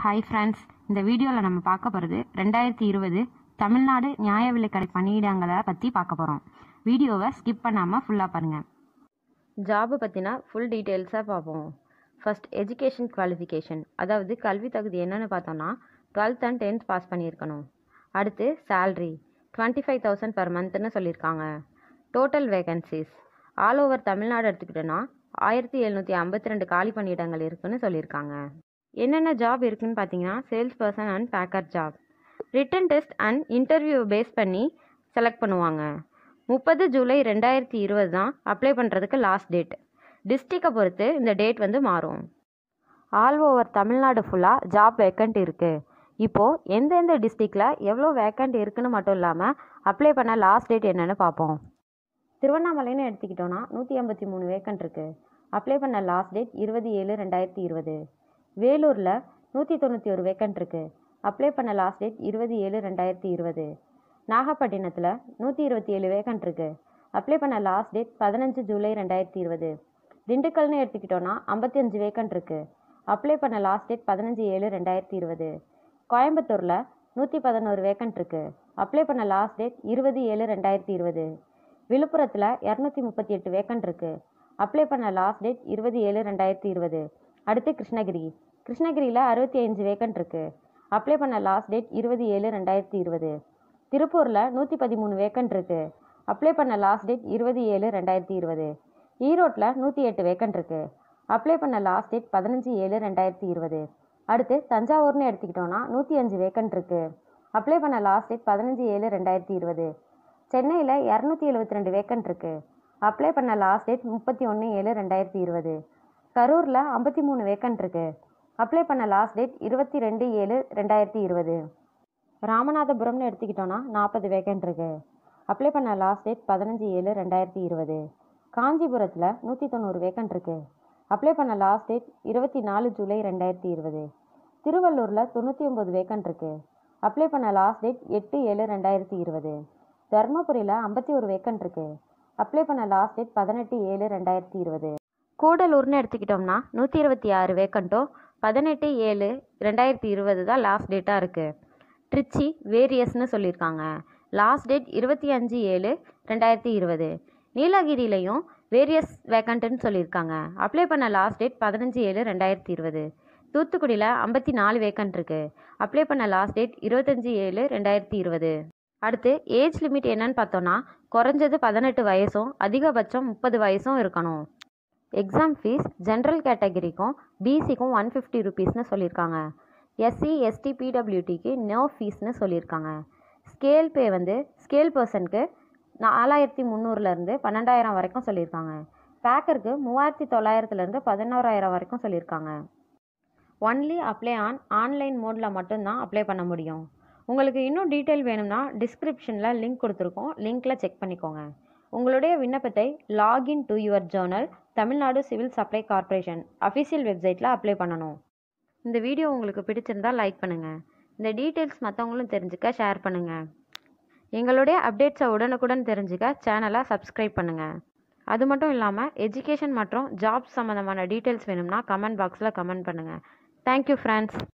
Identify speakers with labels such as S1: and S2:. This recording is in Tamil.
S1: ஹாய் ஃப்ரெண்ட்ஸ் இந்த வீடியோவில் நம்ம பார்க்க போகிறது ரெண்டாயிரத்தி இருபது தமிழ்நாடு நியாய விலைக்கடை பணியிடங்களை பற்றி பார்க்க போகிறோம் வீடியோவை ஸ்கிப் பண்ணாமல் ஃபுல்லாக பாருங்கள் ஜாபை பற்றினா ஃபுல் டீட்டெயில்ஸாக பார்ப்போம். ஃபஸ்ட் எஜுகேஷன் குவாலிஃபிகேஷன் அதாவது கல்வி தகுதி என்னென்னு பார்த்தோம்னா டுவெல்த் அண்ட் டென்த் பாஸ் பண்ணியிருக்கணும். அடுத்து salary twenty five thousand per மந்த்னு சொல்லியிருக்காங்க. Total vacancies all over Tamil Nadu எடுத்துக்கிட்டோன்னா ஆயிரத்தி எழுநூற்றி ஐம்பத்தி ரெண்டு காலி பணியிடங்கள் இருக்குதுன்னு சொல்லியிருக்காங்க. என்னென்ன ஜாப் இருக்குன்னு பார்த்தீங்கன்னா sales person and packer job written test and இன்டர்வியூவை base பண்ணி செலக்ட் பண்ணுவாங்க. முப்பது ஜூலை ரெண்டாயிரத்தி இருபது தான் அப்ளை பண்ணுறதுக்கு லாஸ்ட் டேட் டிஸ்ட்ரிக்டை பொறுத்து இந்த டேட் வந்து மாறும். ஆல் ஓவர் தமிழ்நாடு ஃபுல்லாக ஜாப் வேக்கண்ட் இருக்குது இப்போது எந்தெந்த டிஸ்ட்ரிக்டில் எவ்வளோ வேக்கண்ட் இருக்குன்னு மட்டும் இல்லாமல் அப்ளை பண்ண லாஸ்ட் டேட் என்னென்னு பார்ப்போம் திருவண்ணாமலைன்னு எடுத்துக்கிட்டோன்னா நூற்றி ஐம்பத்தி மூணு வேக்கண்ட் இருக்குது அப்ளை பண்ண லாஸ்ட் டேட் இருபது ஏழு ரெண்டாயிரத்தி இருபது. வேலூரில் நூற்றி தொண்ணூற்றி ஒரு வேக்கண்ட் இருக்குது அப்ளை பண்ண லாஸ்ட் டேட் இருபது ஏழு ரெண்டாயிரத்தி இருபது. நாகப்பட்டினத்தில் நூற்றி இருபத்தி ஏழு வேக்கண்ட் இருக்குது அப்ளை பண்ண லாஸ்ட் டேட் பதினஞ்சு ஜூலை ரெண்டாயிரத்தி இருபது. திண்டுக்கல்னு எடுத்துக்கிட்டோன்னா ஐம்பத்தி அஞ்சு வேக்கண்ட் இருக்குது அப்ளை பண்ண லாஸ்ட் டேட் பதினஞ்சு ஏழு ரெண்டாயிரத்தி இருபது. கோயம்புத்தூரில் நூற்றி பதினோரு வேக்கண்ட் இருக்குது அப்ளை பண்ண லாஸ்ட் டேட் இருபது ஏழு ரெண்டாயிரத்தி இருபது. விழுப்புரத்தில் இரநூத்தி முப்பத்தி எட்டு வேக்கண்ட் இருக்குது அப்ளை பண்ண லாஸ்ட் டேட் இருபது ஏழு ரெண்டாயிரத்தி இருபது. அடுத்து கிருஷ்ணகிரி. கிருஷ்ணகிரியில் அறுபத்தி அஞ்சு வேக்கண்ட் இருக்குது அப்ளை பண்ண லாஸ்ட் டேட் இருபது ஏழு ரெண்டாயிரத்தி இருபது. திருப்பூரில் நூற்றி பதிமூணு வேக்கண்ட் இருக்குது அப்ளை பண்ண லாஸ்ட் டேட் இருபது ஏழு ரெண்டாயிரத்தி இருபது. ஈரோட்டில் நூற்றி எட்டு வேக்கண்ட் இருக்குது அப்ளை பண்ண லாஸ்ட் டேட் பதினஞ்சு ஏழு ரெண்டாயிரத்தி இருபது. அடுத்து தஞ்சாவூர்னு எடுத்துக்கிட்டோன்னா நூற்றி அஞ்சு வேக்கண்ட் இருக்குது அப்ளை பண்ண லாஸ்ட் டேட் பதினஞ்சு ஏழு ரெண்டாயிரத்தி இருபது. சென்னையில் இரநூத்தி எழுபத்தி ரெண்டு வேக்கண்ட் இருக்குது அப்ளை பண்ண லாஸ்ட் டேட் முப்பத்தி ஒன்று ஏழு ரெண்டாயிரத்தி இருபது. கரூரில் ஐம்பத்தி மூணு வேக்கண்ட் இருக்குது அப்ளை பண்ண லாஸ்ட் டேட் இருபத்தி ரெண்டு ஏழு ரெண்டாயிரத்தி இருபது. ராமநாதபுரம்னு எடுத்துக்கிட்டோன்னா நாற்பது வேக்கண்ட் இருக்குது அப்ளை பண்ண லாஸ்ட் டேட் பதினஞ்சு ஏழு ரெண்டாயிரத்தி இருபது. காஞ்சிபுரத்தில் நூற்றி தொண்ணூறு வேக்கண்ட் இருக்குது அப்ளை பண்ண லாஸ்ட் டேட் இருபத்தி நாலு ஜூலை ரெண்டாயிரத்தி இருபது. திருவள்ளூரில் தொண்ணூற்றி ஒம்பது வேக்கண்ட் இருக்குது அப்ளை பண்ண லாஸ்ட் டேட் எட்டு ஏழு ரெண்டாயிரத்தி இருபது. தர்மபுரியில் ஐம்பத்தி ஒரு வேக்கண்ட் இருக்குது அப்ளை பண்ண லாஸ்ட் டேட் பதினெட்டு ஏழு ரெண்டாயிரத்தி இருபது. கூடலூர்னு எடுத்துக்கிட்டோம்னா நூற்றி இருபத்தி ஆறு வேக்கண்ட்டும் பதினெட்டு ஏழு ரெண்டாயிரத்தி இருபது தான் லாஸ்ட் டேட்டாக இருக்குது ட்ரிச்சி வேரியஸ்னு சொல்லியிருக்காங்க. லாஸ்ட் டேட் இருபத்தி அஞ்சு ஏழு ரெண்டாயிரத்தி இருபது. நீலகிரிலையும் வேரியஸ் வேக்கண்ட்டுன்னு சொல்லியிருக்காங்க. அப்ளை பண்ண லாஸ்ட் டேட் பதினஞ்சு ஏழு ரெண்டாயிரத்தி இருபது. தூத்துக்குடியில் ஐம்பத்தி நாலு வேக்கண்ட் இருக்குது அப்ளை பண்ண லாஸ்ட் டேட் இருபத்தஞ்சி ஏழு ரெண்டாயிரத்தி இருபது. அடுத்து ஏஜ் லிமிட் என்னன்னு பார்த்தோன்னா குறைஞ்சது பதினெட்டு வயசும் அதிகபட்சம் முப்பது வயசும் இருக்கணும். எக்ஸாம் ஃபீஸ் ஜென்ரல் கேட்டகரிக்கும் பிசிக்கும் ஒன் ஃபிஃப்டி ருபீஸ்னு சொல்லியிருக்காங்க. எஸ்சி எஸ்டி பிடபிள்யூடிக்கு நோ ஃபீஸ்னு சொல்லியிருக்காங்க. ஸ்கேல் பே வந்து ஸ்கேல் பர்சனுக்கு நாலாயிரத்தி முந்நூறுலேருந்து பன்னெண்டாயிரம் வரைக்கும் சொல்லியிருக்காங்க. பேக்கருக்கு மூவாயிரத்தி தொள்ளாயிரத்துலேருந்து பதினோராயிரம் வரைக்கும் சொல்லியிருக்காங்க. ஒன்லி அப்ளை ஆன் ஆன்லைன் மோடில் மட்டும்தான் அப்ளை பண்ண முடியும். உங்களுக்கு இன்னும் டீட்டெயில் வேணும்னா டிஸ்கிரிப்ஷனில் லிங்க் கொடுத்துருக்கோம். லிங்க்கில் செக் பண்ணிக்கோங்க. உங்களுடைய விண்ணப்பத்தை login to your journal Tamil Nadu civil supply corporation official வெப்சைட்டில் அப்ளை பண்ணணும். இந்த வீடியோ உங்களுக்கு பிடிச்சிருந்தால் லைக் பண்ணுங்கள் இந்த டீட்டெயில்ஸ் மற்றவங்களும் தெரிஞ்சுக்க ஷேர் பண்ணுங்கள் எங்களுடைய அப்டேட்ஸை உடனுக்குடன் தெரிஞ்சுக்க சேனலை சப்ஸ்கிரைப் பண்ணுங்கள் அது மட்டும் இல்லாமல் எஜுகேஷன் மற்றும் ஜாப் சம்மந்தமான டீட்டெயில்ஸ் வேணும்னா கமெண்ட் பாக்ஸில் கமெண்ட் பண்ணுங்கள் தேங்க்யூ ஃப்ரெண்ட்ஸ்